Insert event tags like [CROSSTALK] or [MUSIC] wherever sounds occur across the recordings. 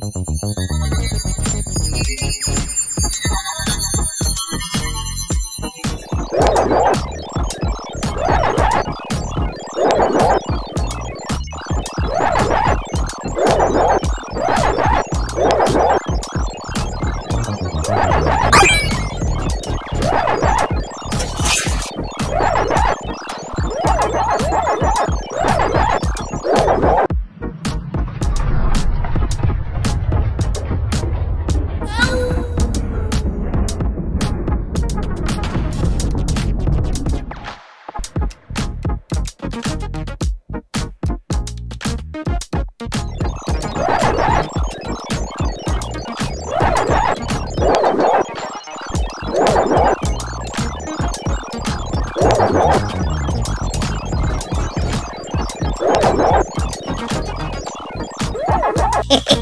Wow. My [LAUGHS] god!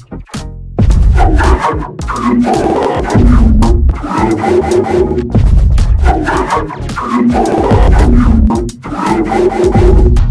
Thank you.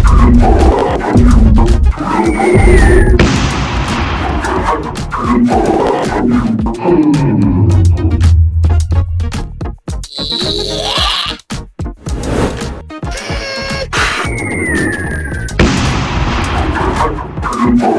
La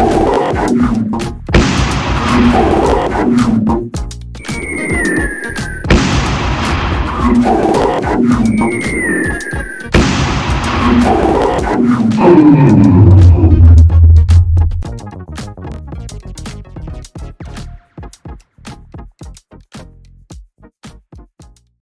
la.